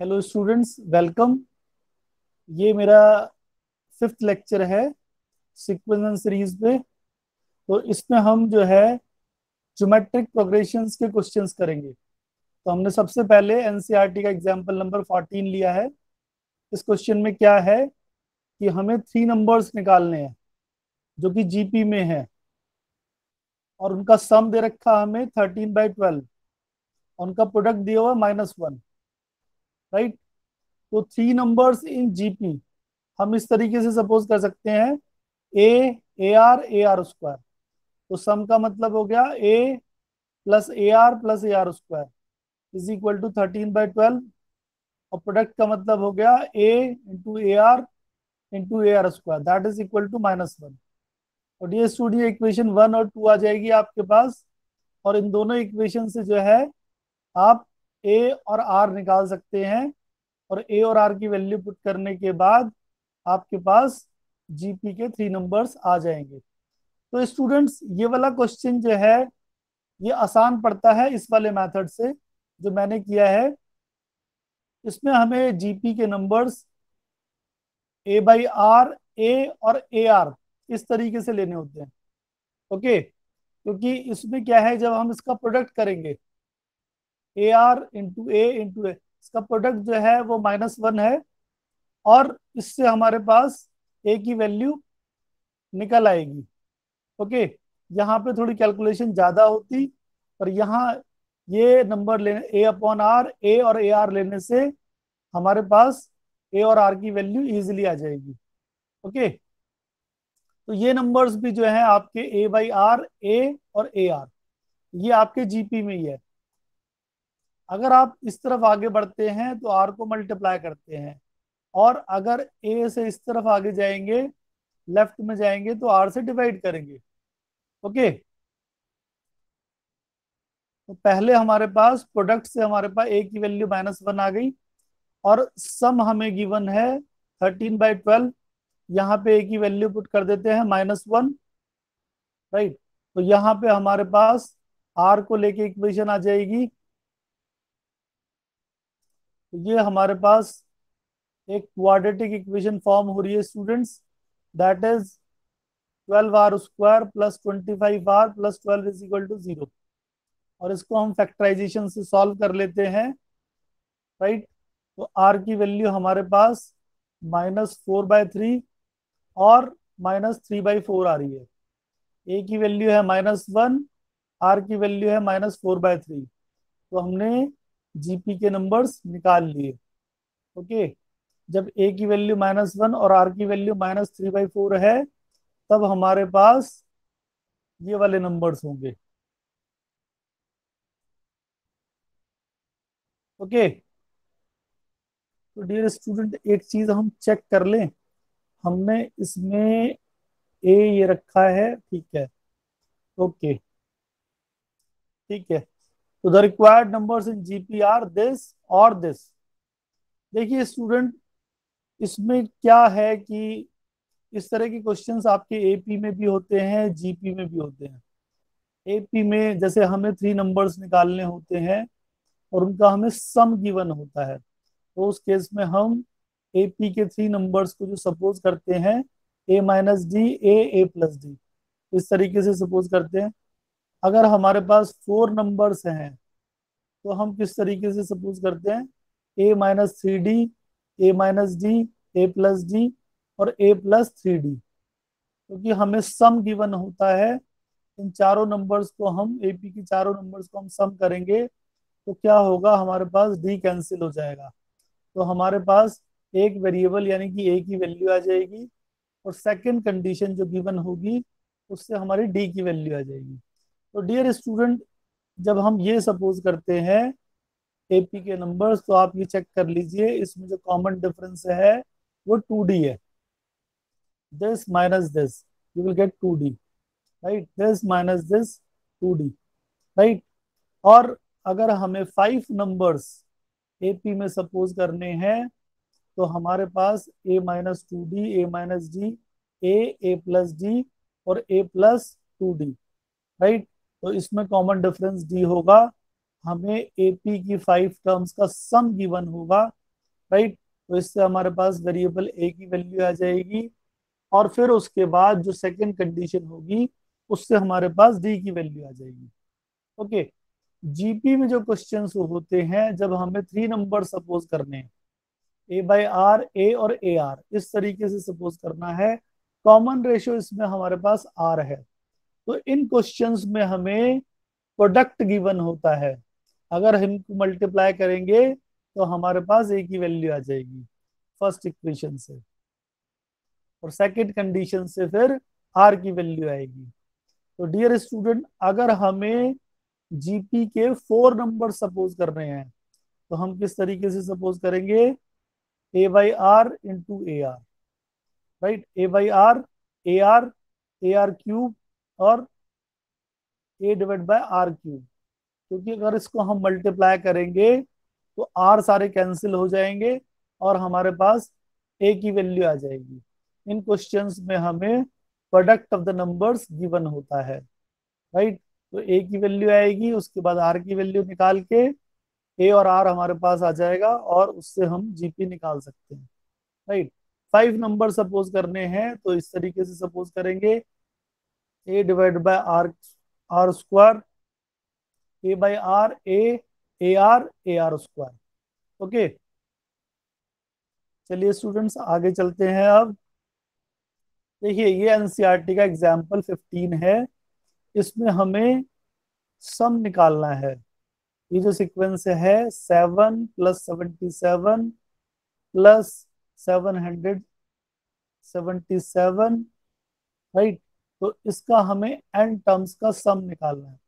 Hello students welcome ये मेरा fifth lecture है सीक्वेंस सीरीज़ पे। तो इसमें हम जो है ज्योमेट्रिक प्रोग्रेशंस के क्वेश्चंस करेंगे। तो हमने सबसे पहले एनसीईआरटी का एग्जांपल नंबर 14 लिया है। इस क्वेश्चन में क्या है कि हमें थ्री नंबर्स निकालने हैं, जो कि जीपी में है। और उनका सम दे रखा हमें थर्टीन बाई ट्वेल्व उनका प्रोडक्ट दिया हुआ माइनस वन राइट? तो थ्री नंबर्स इन जीपी हम इस तरीके से सपोज़ कर सकते हैं a a r a r square तो सम का मतलब हो गया a plus a r plus a r square is equal to thirteen by twelve और प्रोडक्ट का मतलब हो गया a into a r into a r square that is equal two minus one और ये स्टूडियो इक्वेशन वन और two आ जाएगी आपके पास। और इन दोनों इक्वेशन से जो है, आप ए और आर निकाल सकते हैं और ए और आर की वैल्यू पुट करने के बाद आपके पास जीपी के थ्री नंबर्स आ जाएँगे। तो स्टूडेंट्स ये वाला क्वेश्चन जो है, ये आसान पड़ता है इस वाले मेथड से जो मैंने किया है। इसमें हमें जीपी के numbers a by r a और ए आर इस तरीके से लेने होते हैं। ओके क्योंकि इसमें क्या है, जब हम इसका प्रोडक्ट करेंगे a r into a into a इसका प्रोडक्ट जो है वो माइनस वन है और इससे हमारे पास ए की वैल्यू निकल आएगी। ओके यहाँ पे थोड़ी कैलकुलेशन ज़्यादा होती, पर यहाँ ये नंबर लेने ए अपॉन आर ए और ए आर लेने से हमारे पास ए और आर की वैल्यू इजीली आ जाएगी। ओके तो ये नंबर्स भी जो है आपके ए बाई आर ए और ए आर ये आपके जीपी में ही है। अगर आप इस तरफ़ आगे बढ़ते हैं तो आर को मल्टीप्लाई करते हैं। और अगर ए से इस तरफ़ आगे जाएँगे लेफ़्ट में जाएँगे तो आर से डिवाइड करेंगे। ओके? तो पहले हमारे पास प्रोडक्ट से हमारे पास ए की वैल्यू माइनस वन आ गई और सम हमें गिवन है थर्टीन बाई ट्वेल्व यहाँ पे ए की वैल्यू पुट कर देते हैं माइनस वन राइट तो यहाँ पे हमारे पास आर को लेके इक्वेशन आ जाएगी। तो ये हमारे पास एक क्वाड्रेटिक इक्वेशन फॉर्म हो रही है students that is twelve r square plus twenty five r plus twelve is equal to zero और इसको हम फैक्टराइजेशन से सॉल्व कर लेते हैं राइट तो आर की वैल्यू हमारे पास माइनस फोर बाय थ्री और माइनस थ्री बाई फोर आ रही है। ए की वैल्यू है माइनस वन आर की वैल्यू है माइनस फोर बाय थ्री तो हमने जीपी के नंबर्स निकाल लिए ओके जब ए की वैल्यू माइनस वन और आर की value minus three by four है, तब हमारे पास ये वाले नंबर्स होंगे। ओके तो डियर स्टूडेंट एक चीज़ हम चेक कर लें। हमने इसमें ए ये रखा है, ठीक है। ओके ठीक है। तो the required numbers in GP are this और दिस देखिए स्टूडेंट इसमें क्या है कि इस तरह के क्वेश्चंस आपके एपी में भी होते हैं जीपी में भी होते हैं। एपी में जैसे हमें थ्री नंबर्स निकालने होते हैं और उनका हमें सम गिवन होता है तो उस केस में हम ए पी के थ्री नंबर्स को जो सपोज़ करते हैं a minus d a a plus d इस तरीके से सपोज़ करते हैं। अगर हमारे पास फोर नंबर्स हैं तो हम किस तरीके से सपोज़ करते हैं? A minus three d a minus d a plus d और ए प्लस थ्री डी क्योंकि हमें सम गिवन होता है, इन चारों नंबर्स को हम ए पी की चारों नंबर्स को हम सम करेंगे तो क्या होगा? हमारे पास डी कैंसिल हो जाएगा। तो हमारे पास एक वेरिएबल यानी कि ए की वैल्यू आ जाएगी और सेकंड कंडीशन जो गिवन होगी, उससे हमारी डी की वैल्यू आ जाएगी। तो डियर स्टूडेंट जब हम ये सपोज़ करते हैं एपी के नंबर्स तो आप ये चेक कर लीजिए, इसमें जो कॉमन डिफरेंस है, वो टू डी है। This minus this you will get two d right this minus this two d right और अगर हमें फाइव नंबर्स एपी में सपोज़ करने हैं तो हमारे पास a minus two d a minus d a a plus d और a plus two d right तो इसमें कॉमन डिफरेंस डी होगा। हमें एपी की फाइव टर्म्स का सम गिवन होगा राइट तो इससे हमारे पास वेरिएबल ए की वैल्यू आ जाएगी और फिर उसके बाद जो सेकंड कंडीशन होगी, उससे हमारे पास डी की वैल्यू आ जाएगी। ओके जीपी में जो क्वेश्चंस होते हैं, जब हमें थ्री नंबर सपोज़ करने हैं ए बाई आर ए और ए आर इस तरीके से सपोज़ करना है। कॉमन रेशियो इसमें हमारे पास आर है। तो इन क्वेश्चंस में हमें प्रोडक्ट गिवन होता है। अगर हम मल्टीप्लाई करेंगे तो हमारे पास ए की वैल्यू आ जाएगी फ़र्स्ट इक्वेशन से। और सेकंड कंडीशन से फिर आर की वैल्यू आएगी। तो डियर स्टूडेंट अगर हमें जीपी के फोर नंबर सपोज़ कर रहे हैं तो हम किस तरीके से सपोज़ करेंगे? A by r into a r right a by r a r a r cube और a divide by r cube क्योंकि अगर इसको हम मल्टीप्लाई करेंगे तो आर सारे कैंसिल हो जाएँगे और हमारे पास ए की वैल्यू आ जाएगी। इन क्वेश्चंस में हमें product of the numbers given होता है। राइट तो ए की वैल्यू आएगी, उसके बाद आर की वैल्यू निकाल के ए और आर हमारे पास आ जाएगा और उससे हम जीपी निकाल सकते हैं। राइट फाइव नंबर सपोज़ करने हैं तो इस तरीके से सपोज़ करेंगे। A divide by r r square a by r a a r a r square okay चलिए स्टूडेंट्स आगे चलते हैं अब। देखिए, ये एनसीईआरटी का एग्ज़ाम्पल 15 है। इसमें हमें सम निकालना है। ये जो सीक्वेंस है seven plus seventy seven plus seven hundred seventy seven right तो इसका हमें एन टर्म्स का सम निकालना है।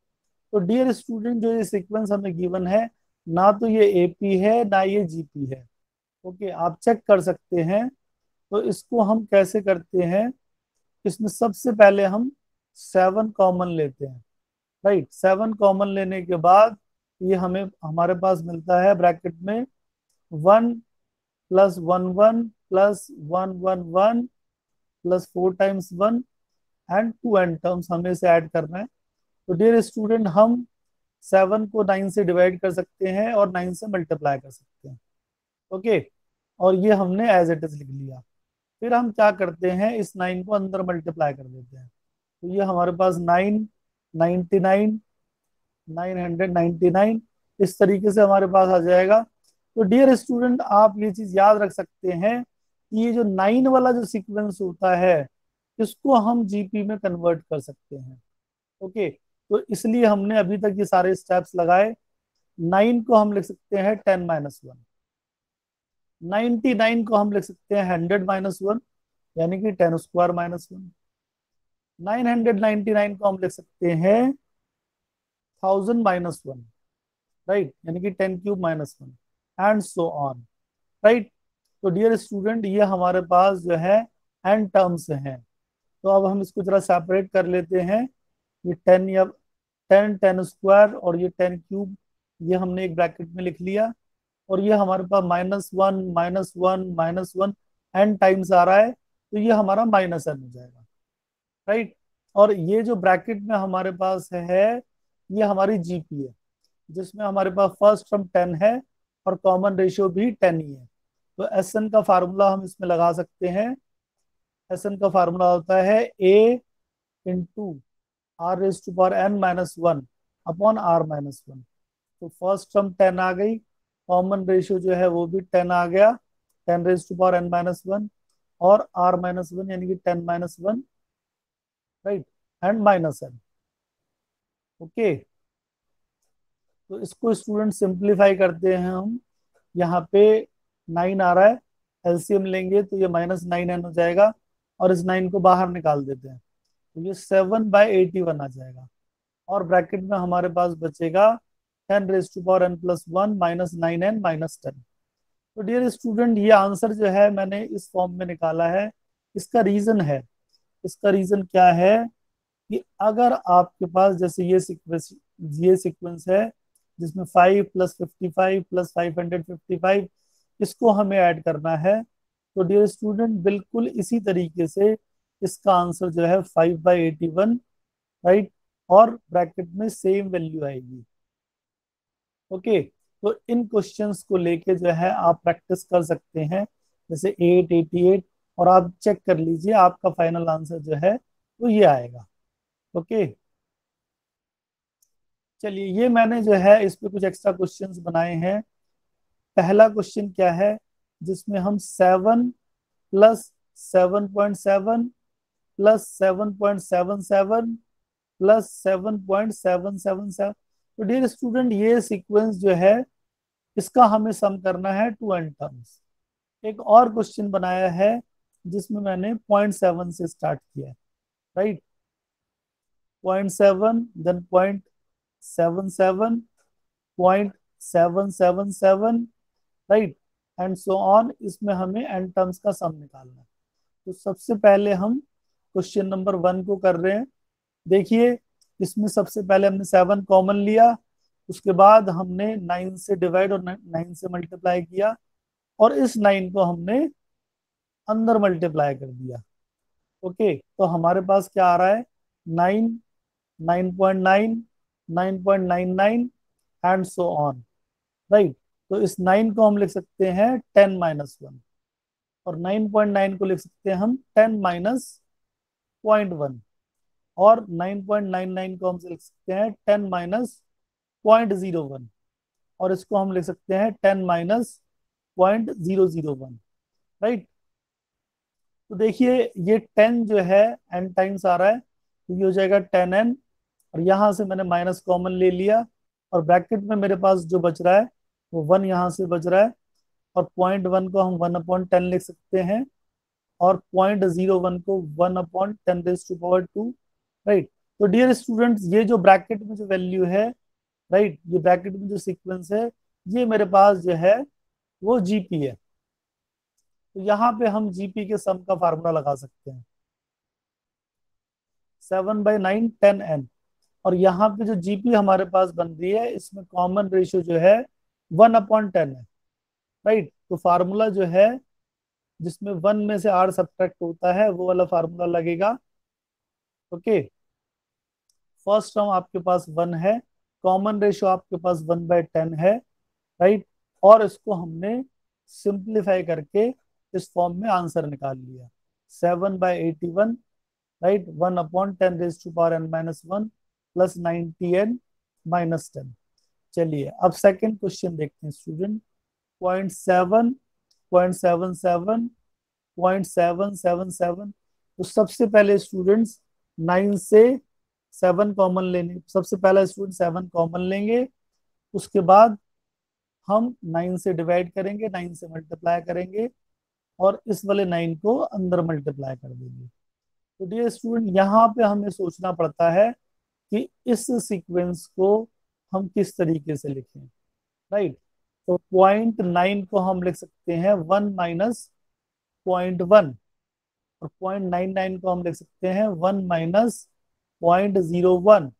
तो डियर स्टूडेंट जो ये सीक्वेंस हमें गिवन है, ना तो ये एपी है, ना ये जीपी है। ओके, आप चेक कर सकते हैं। तो इसको हम कैसे करते हैं? इसमें सबसे पहले हम सेवन कॉमन लेते हैं। राइट सेवन कॉमन लेने के बाद ये हमें, हमारे पास मिलता है ब्रैकेट में one plus one one plus one one one plus four times one and two n terms हमें इसे ऐड करना है। तो डियर स्टूडेंट हम सेवन को नाइन से डिवाइड कर सकते हैं और नाइन से मल्टीप्लाई कर सकते हैं। ओके और ये हमने एज इट इज़ लिख लिया। फिर हम क्या करते हैं? इस नाइन को अंदर मल्टीप्लाई कर देते हैं। तो ये हमारे पास nine ninety nine nine hundred ninety nine इस तरीके से हमारे पास आ जाएगा। तो डियर स्टूडेंट आप ये चीज़ याद रख सकते हैं कि ये जो नाइन वाला जो सीक्वेंस होता है इसको हम जीपी में कन्वर्ट कर सकते हैं? ओके तो इसलिए हमने अभी तक ये सारे स्टेप्स लगाए। नाइन को हम लिख सकते हैं ten minus one ninety nine को हम लिख सकते हैं हंड्रेड माइनस वन यानी कि ten square minus one nine hundred ninety nine को हम लिख सकते हैं थाउज़ेंड माइनस वन राइट यानी कि ten cube minus one and so on right तो डियर स्टूडेंट ये हमारे पास जो है एंड टर्म्स हैं। तो अब हम इसको जरा सेपरेट कर लेते हैं। ये टेन या टेन टेन स्क्वायर और ये टेन क्यूब ये हमने एक ब्रैकेट में लिख लिया। और ये हमारे पास minus one minus one minus one n times आ रहा है तो ये हमारा माइनस एन हो जाएगा। राइट और ये जो ब्रैकेट में हमारे पास है, ये हमारी जीपी है, जिसमें हमारे पास फ़र्स्ट टर्म टेन है और कॉमन रेशियो भी टेन ही है। तो एस एन का फार्मूला हम इसमें लगा सकते हैं। एस एन का फार्मूला होता है a into r raise to power n minus one upon r minus one तो फ़र्स्ट टर्म टेन आ गई। कॉमन रेशियो जो है वो भी टेन आ गया। Ten raise to power n minus one और आर माइनस वन यानी कि ten minus one right and minus n okay तो इसको स्टूडेंट सिंप्लीफाई करते हैं हम। यहाँ पे नाइन आ रहा है। एलसीएम लेंगे तो ये माइनस नाइन एन हो जाएगा। और इस नाइन को बाहर निकाल देते हैं। तो ये सेवन बाई एटी वन आ जाएगा। और ब्रैकेट में हमारे पास बचेगा ten raise to power n plus one minus nine n minus ten तो डियर स्टूडेंट ये आंसर जो है मैंने इस फॉर्म में निकाला है। इसका रीजन है। इसका रीजन क्या है? कि अगर आपके पास जैसे ये सीक्वेंस ये सीक्वेंस है, जिसमें five plus fifty five plus five hundred fifty five इसको हमें ऐड करना है। तो डियर स्टूडेंट बिल्कुल इसी तरीके से इसका आंसर जो है five by eighty one right और ब्रैकेट में सेम वैल्यू आएगी। ओके तो इन क्वेश्चंस को लेके जो है आप प्रैक्टिस कर सकते हैं। जैसे एट एटी एट और आप चेक कर लीजिए, आपका फाइनल आंसर जो है वो ये आएगा। ओके चलिए, ये मैंने जो है इस पे कुछ एक्स्ट्रा क्वेश्चंस बनाए हैं। पहला क्वेश्चन क्या है? जिसमें हम seven plus seven point seven plus seven point seven seven plus seven point seven seven seven तो डियर स्टूडेंट ये सीक्वेंस जो है, इसका हमें सम करना है टू एंड टर्म्स एक और क्वेश्चन बनाया है, जिसमें मैंने पॉइंट सेवन से स्टार्ट किया right point seven then point seven seven point seven seven seven right and so on इसमें हमें एन टर्म्स का सम निकालना है। तो सबसे पहले हम क्वेश्चन नंबर वन को कर रहे हैं। देखिए, इसमें सबसे पहले हमने सेवन कॉमन लिया, उसके बाद हमने नाइन से डिवाइड और नाइन से मल्टीप्लाई किया, और इस नाइन को हमने अंदर मल्टीप्लाई कर दिया। ओके तो हमारे पास क्या आ रहा है? Nine nine point nine nine point nine nine and so on right तो इस नाइन को हम लिख सकते हैं टेन माइनस वन और नाइन पॉइंट नाइन को लिख सकते हैं हम टेन माइनस पॉइंट वन और नाइन पॉइंट नाइन नाइन को हम लिख सकते हैं ten minus point zero one और इसको हम लिख सकते हैं ten minus point zero zero one right तो देखिए, ये टेन जो है एन टाइम्स आ रहा है तो ये हो जाएगा टेन एन और यहाँ से मैंने माइनस कॉमन ले लिया और ब्रैकेट में मेरे पास जो बच रहा है वो वन यहाँ से बच रहा है और पॉइंट वन को हम वन अपॉइंट टेन लिख सकते हैं और पॉइंट ज़ीरो वन को one upon ten raise to power two right तो डियर स्टूडेंट्स ये जो ब्रैकेट में जो वैल्यू है राइट right, ये ब्रैकेट में जो सीक्वेंस है ये मेरे पास जो है वो जीपी है। तो यहाँ पे हम जीपी के सम का फार्मूला लगा सकते हैं। Seven by nine ten n और यहाँ पे जो जीपी हमारे पास बन रही है इसमें कॉमन रेशियो जो है वन अपॉइंट टेन है, राइट? तो फार्मूला जो है, जिसमें वन में से आर सब्ट्रैक्ट होता है, वो वाला फार्मूला लगेगा। ओके? फ़र्स्ट टर्म आपके पास वन है, कॉमन रेशियो आपके पास वन बाय टेन है, राइट? और इसको हमने सिंप्लीफाई करके इस फॉर्म में आंसर निकाल लिया। Seven by eighty one, right? One upon ten raise to power n minus one plus ninety n minus ten. चलिए, अब सेकेंड क्वेश्चन देखते हैं student point seven point seven seven point seven seven seven तो सबसे पहले students nine से seven common लेने। सबसे पहला स्टूडेंट सेवन कॉमन लेंगे। उसके बाद हम नाइन से डिवाइड करेंगे नाइन से मल्टीप्लाई करेंगे और इस वाले नाइन को अंदर मल्टीप्लाई कर देंगे। तो डियर स्टूडेंट यहाँ पे हमें सोचना पड़ता है कि इस सीक्वेंस को हम किस तरीके से लिखें राइट तो पॉइंट नाइन को हम लिख सकते हैं वन माइनस पॉइंट वन और पॉइंट नाइन नाइन को हम लिख सकते हैं one minus point zero one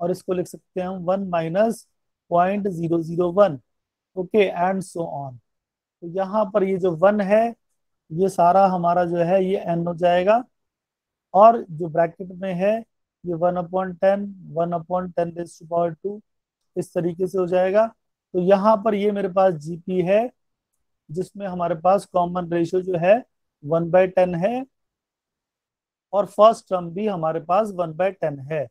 और इसको लिख सकते हैं हम one minus point zero zero one okay and so on तो यहाँ पर ये जो वन है, ये सारा हमारा जो है, ये एन हो जाएगा और जो ब्रैकेट में है, ये one upon ten one upon ten to power two इस तरीके से हो जाएगा। तो यहाँ पर ये मेरे पास जीपी है, जिसमें हमारे पास कॉमन रेशियो जो है वन बाय टेन है, और फ़र्स्ट टर्म भी हमारे पास वन बाय टेन है।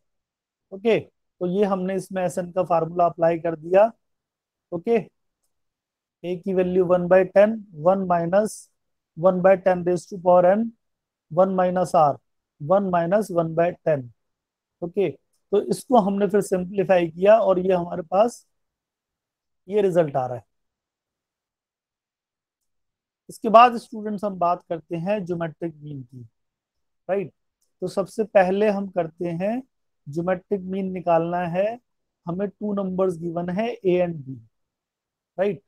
ओके तो ये हमने इसमें एस का फार्मूला अप्लाई कर दिया। ओके ए की value one by ten one minus one by ten raise to power n one minus r one minus one by ten okay तो इसको हमने फिर सिंप्लीफाई किया और ये हमारे पास ये रिज़ल्ट आ रहा है। इसके बाद स्टूडेंट्स हम बात करते हैं ज्योमेट्रिक मीन की राइट तो सबसे पहले हम करते हैं ज्योमेट्रिक मीन निकालना है। हमें टू नंबर्स गिवन है a and b right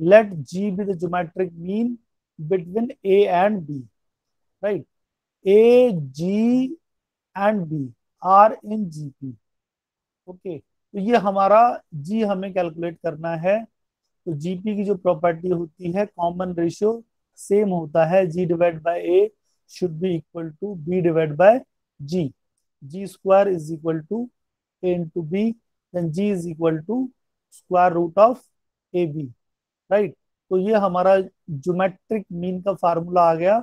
let g be the geometric mean between a and b right a g and b are in G P. Okay तो ये हमारा जी हमें कैलकुलेट करना है। तो जीपी की जो प्रॉपर्टी होती है, कॉमन रेशियो सेम होता है। G divide by a should be equal to b divide by g. G square is equal to a into b, then g is equal to square root of a b, right? तो ये हमारा geometric mean का formula आ गया।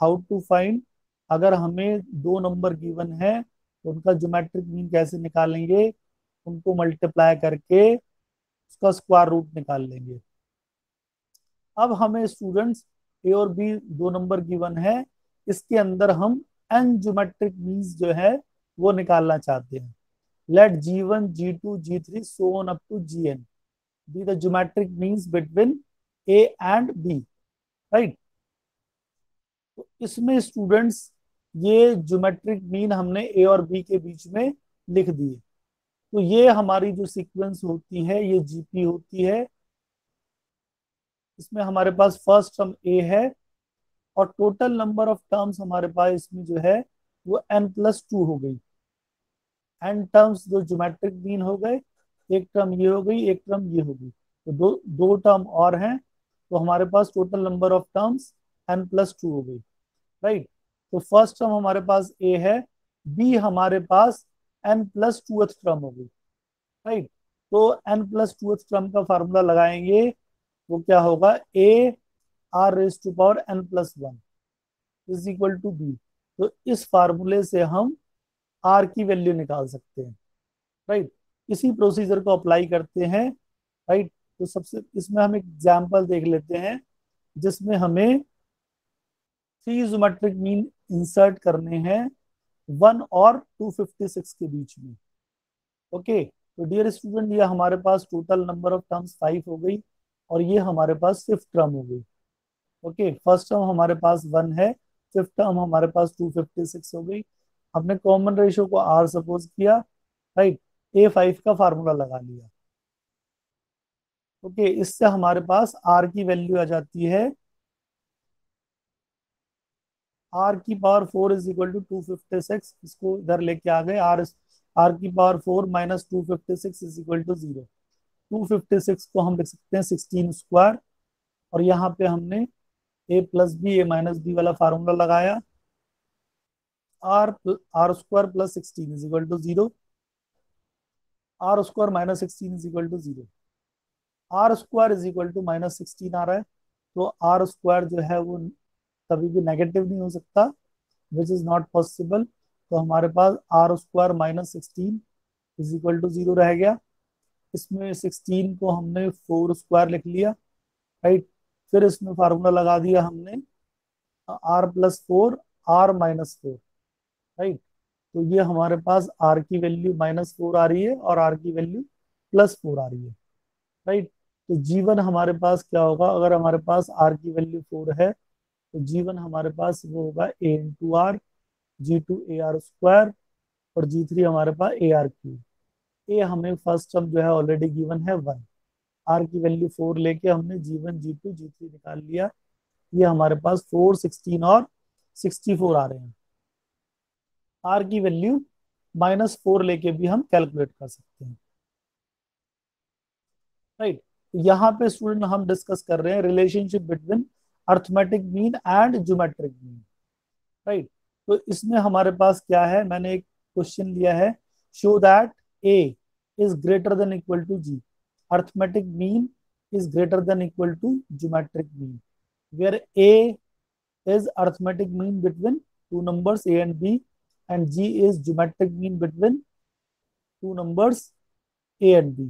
How to find, अगर हमें दो number given है उनका ज्योमेट्रिक मीन कैसे निकालेंगे? उनको मल्टीप्लाई करके उसका स्क्वायर रूट निकाल लेंगे। अब हमें स्टूडेंट्स ए और बी दो नंबर गिवन है। इसके अंदर हम एन ज्योमेट्रिक मीन्स जो है, वो निकालना चाहते हैं। Let g one g two g three so on up to g n be the geometric means between a and b right तो इसमें स्टूडेंट्स ये ज्योमेट्रिक मीन हमने ए और बी के बीच में लिख दिए। तो ये हमारी जो सीक्वेंस होती है, ये जीपी होती है। इसमें हमारे पास फ़र्स्ट टर्म ए है और टोटल नंबर ऑफ़ टर्म्स हमारे पास इसमें जो है, वो एन प्लस टू हो गई। एन टर्म्स जो ज्योमेट्रिक मीन हो गए, एक टर्म ये हो गई, एक टर्म ये हो गई। तो दो दो टर्म और हैं तो हमारे पास total number of terms n plus two हो गई। राइट तो फ़र्स्ट टर्म हमारे पास ए है बी हमारे पास एन प्लस टू टर्म हो गई राइट तो एन प्लस टू टर्म का फार्मूला लगाएँगे, वो क्या होगा? A r raise to power n plus one is equal to b तो इस फार्मूले से हम आर की वैल्यू निकाल सकते हैं राइट इसी प्रोसीजर को अप्लाई करते हैं राइट तो सबसे, इसमें हम एक एग्ज़ाम्पल देख लेते हैं, जिसमें हमें थ्री जोमेट्रिक मीन इंसर्ट करने हैं वन और टू फिफ्टी सिक्स के बीच में। ओके तो डियर स्टूडेंट ये हमारे पास total number of terms five हो गई और ये हमारे पास फिफ्थ टर्म हो गई। ओके फ़र्स्ट टर्म हमारे पास वन है फिफ्थ टर्म हमारे पास टू फिफ्टी सिक्स हो गई। हमने कॉमन रेशियो को आर सपोज़ किया राइट ए फाइव का फार्मूला लगा लिया। ओके okay, इससे हमारे पास आर की वैल्यू आ जाती है आर की power four is equal to two fifty six इसको इधर लेके आ गए आर आर की power four minus two fifty six is equal to zero two fifty six को हम लिख सकते हैं सिक्सटीन स्क्वायर और यहाँ पे हमने A plus B A minus B वाला फार्मूला लगाया। R R square plus sixteen is equal to zero R square minus sixteen is equal to zero R square is equal to minus sixteen आ रहा है तो are square जो है वो कभी भी नेगेटिव नहीं हो सकता विच इज़ नॉट पॉसिबल तो हमारे पास R square minus sixteen is equal to zero रह गया। इसमें सिक्सटीन को हमने फोर स्क्वायर लिख लिया राइट फिर इसमें फार्मूला लगा दिया हमने R plus four R minus four right तो ये हमारे पास आर की वैल्यू माइनस फोर आ रही है और आर की वैल्यू प्लस फोर आ रही है राइट तो जीवन हमारे पास क्या होगा? अगर हमारे पास आर की वैल्यू फोर है तो जीवन हमारे पास वो होगा A into R G two A R square और जी थ्री हमारे पास ए आर क्यू ए हमें फ़र्स्ट टर्म जो है ऑलरेडी गिवन है वन आर की वैल्यू फोर लेके हमने G one G two G three निकाल लिया. ये हमारे पास फोर सिक्सटीन और सिक्सटी फोर आ रहे हैं. आर की वैल्यू माइनस फोर लेके भी हम कैलकुलेट कर सकते हैं. Right right. यहाँ पे स्टूडेंट हम डिस्कस कर रहे हैं relationship between arithmetic mean and geometric mean right तो इसमें हमारे पास क्या है? मैंने एक क्वेश्चन लिया है। Show that A is greater than equal to G arithmetic mean is greater than equal to geometric mean where A is arithmetic mean between two numbers A and B and G is geometric mean between two numbers A and B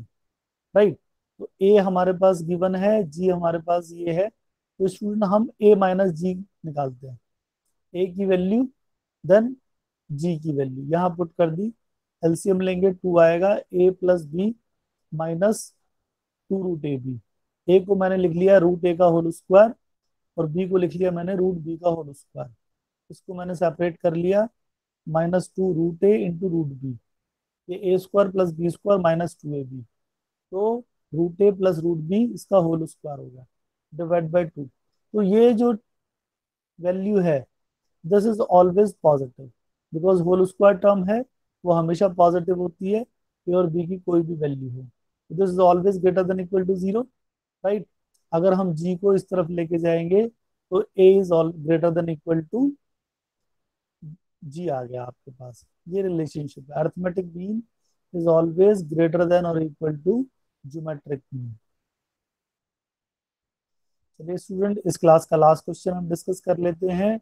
right तो A हमारे पास given है जी हमारे पास ये है। तो student हम ए minus जी निकालते हैं। ए की वैल्यू देन जी की वैल्यू यहाँ पुट कर दी। एलसीएम लेंगे टू आएगा। A plus B minus two root A B A को मैंने लिख लिया रूट ए का होल स्क्वायर और बी को लिख लिया मैंने रूट बी का होल स्क्वायर इसको मैंने सेपरेट कर लिया। Minus two root A into root B ये A square plus B square minus two A B तो root A plus root B इसका होल स्क्वायर हो गया। डिवाइड बाई टू तो ये जो वैल्यू है this is always positive because whole square term है, वो हमेशा पॉजिटिव होती है ए और बी की कोई भी वैल्यू हो. This is always greater than equal to zero right अगर हम जी को इस तरफ़ लेके जाएँगे तो A is all greater than equal to G आ गया आपके पास. ये रिलेशनशिप है. Arithmetic mean is always greater than और इक्वल टू ज्योमेट्रिक मीन चलिए स्टूडेंट इस क्लास का लास्ट क्वेश्चन हम डिस्कस कर लेते हैं।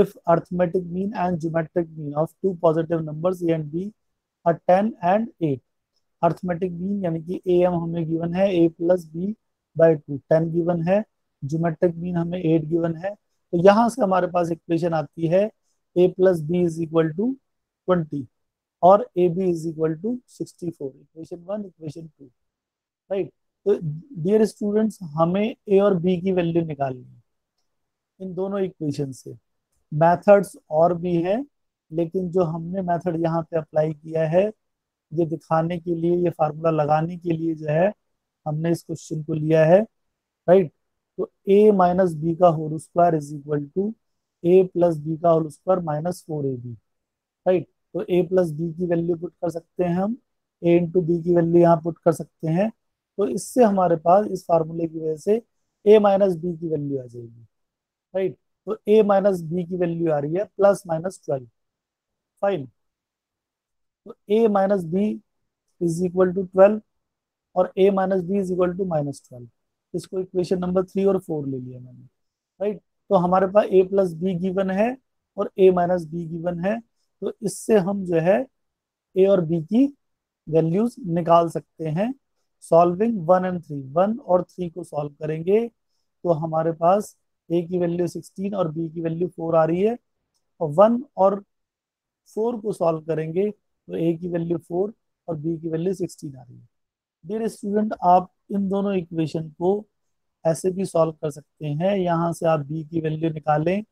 If arithmetic mean and geometric mean of two positive numbers A and B are 10 and 8 arithmetic mean यानी कि ए एम हमें गिवन है A plus B by two ten given है। ज्योमेट्रिक मीन हमें एट गिवन है। तो यहाँ से हमारे पास इक्वेशन आती है A plus B is equal to twenty और A B is equal to sixty four equation one equation two right तो डियर स्टूडेंट्स हमें ए और बी की वैल्यू निकालनी है। इन दोनों इक्वेशन से। मेथड्स और भी है, लेकिन जो हमने मेथड यहाँ पे अप्लाई किया है, ये दिखाने के लिए, ये फार्मूला लगाने के लिए जो है, हमने इस क्वेश्चन को लिया है राइट तो ए माइनस बी का whole square is equal to A plus B का whole square minus four A B right तो ए प्लस बी की वैल्यू पुट कर सकते हैं हम। ए इंटू बी की वैल्यू यहाँ पुट कर सकते हैं। तो इससे हमारे पास इस फार्मूले की वजह से ए माइनस बी की वैल्यू आ जाएगी राइट तो ए माइनस बी की वैल्यू आ रही है प्लस माइनस ट्वेल्व फाइन तो A minus B is equal to twelve और A minus B is equal to minus twelve इसको इक्वेशन नंबर थ्री और फोर ले लिया मैंने राइट तो हमारे पास ए प्लस बी गिवन है और ए माइनस बी गिवन है तो इससे हम जो है ए और बी की वैल्यूज़ निकाल सकते हैं। Solving one and three, one और थ्री को सॉल्व करेंगे तो हमारे पास ए की वैल्यू सिक्सटीन और बी की वैल्यू फोर आ रही है, और वन और फोर को सॉल्व करेंगे तो ए की वैल्यू फोर और बी की वैल्यू सिक्सटीन आ रही है। डियर स्टूडेंट आप इन दोनों इक्वेशन को ऐसे भी सॉल्व कर सकते हैं, यहाँ से आप बी की वैल्यू निकालें।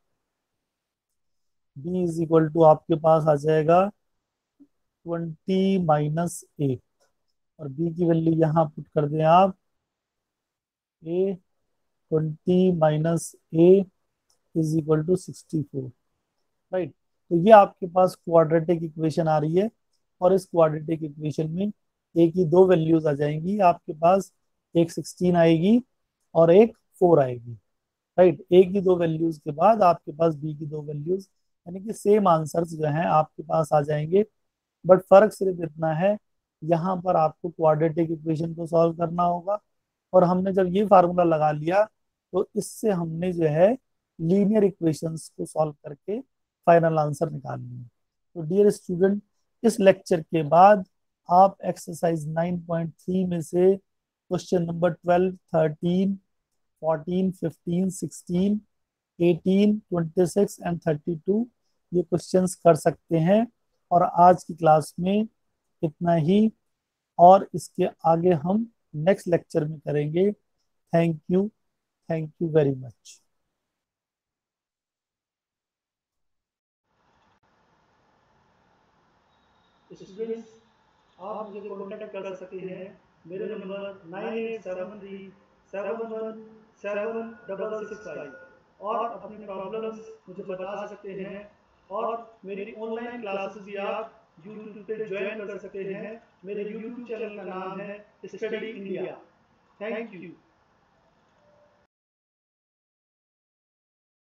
बी इज़ इक्वल टू आपके पास आ जाएगा ट्वेंटी माइनस ए और बी की वैल्यू यहाँ पुट कर दें आप। A twenty minus A is equal to sixty four right तो ये आपके पास क्वाड्रेटिक इक्वेशन आ रही है और इस क्वाड्रेटिक इक्वेशन में ए की दो वैल्यूज़ आ जाएँगी। आपके पास एक सिक्सटीन आएगी और एक फोर आएगी राइट ए की दो वैल्यूज़ के बाद आपके पास बी की दो वैल्यूज़ यानी कि सेम आंसर्स जो हैं आपके पास आ जाएँगे। बट फ़र्क सिर्फ़ इतना है यहाँ पर आपको क्वाड्रेटिक इक्वेशन को सॉल्व करना होगा। और हमने जब ये फार्मूला लगा लिया तो इससे हमने जो है लीनियर इक्वेशंस को सॉल्व करके फाइनल आंसर निकालनी है तो डियर स्टूडेंट इस लेक्चर के बाद आप एक्सरसाइज 9.3 में से क्वेश्चन नंबर 12, 13, 14, 15, 16, 18, 26 एंड 32 ये क्वेश्चंस कर सकते हैं। और आज की क्लास में इतना ही। और इसके आगे हम नेक्स्ट लेक्चर में करेंगे। Thank you thank you very much students आप मुझे कॉन्टेक्ट कर सकते हैं। मेरे number nine eight seven three seven one seven double six five और अपनी प्रॉब्लम्स मुझे बता सकते हैं। और मेरी ऑनलाइन क्लासेस भी आप यूट्यूब पे ज्वाइन कर सकते हैं। मेरे यूट्यूब चैनल का नाम है स्टडी इंडिया थैंक यू